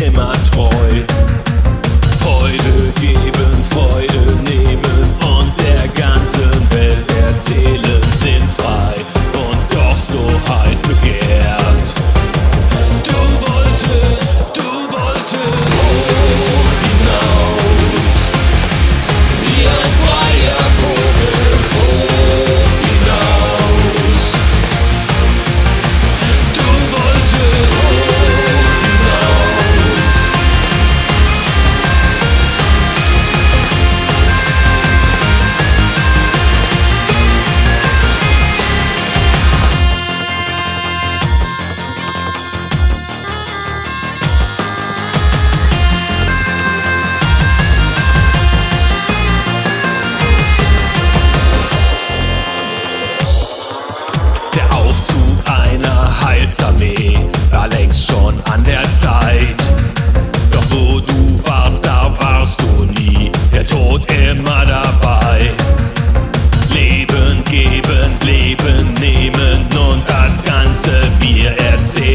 immer als Rohr. Armee war längst schon an der Zeit. Doch wo du warst, da warst du nie, der Tod immer dabei. Leben geben, Leben nehmen und das ganze wir erzählen.